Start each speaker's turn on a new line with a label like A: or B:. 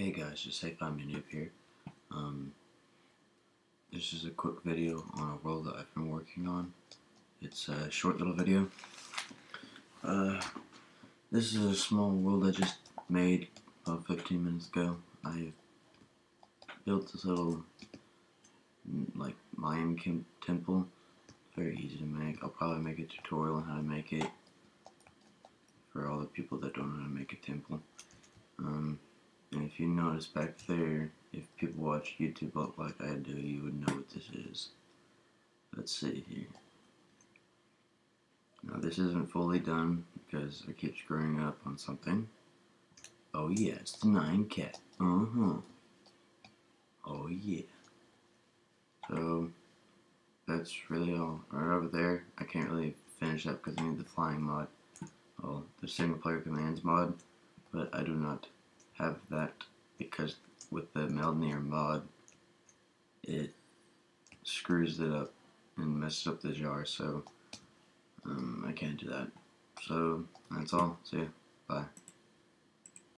A: Hey guys, just say five minute here. Um, this is a quick video on a world that I've been working on. It's a short little video. Uh, this is a small world I just made about 15 minutes ago. I built this little, mm, like, Mayan temple. Very easy to make. I'll probably make a tutorial on how to make it for all the people that don't know how to make a temple. Um, you notice back there, if people watch YouTube like I do, you would know what this is. Let's see here. Now this isn't fully done because I keep screwing up on something. Oh yeah, it's the Nyan Cat. Uh-huh. Oh yeah. So, that's really all. Right over there, I can't really finish up because I need the flying mod. Oh, the single player commands mod, but I do not have that because with the Meldnir mod, it screws it up and messes up the jar, so um, I can't do that. So, that's all. See ya. Bye.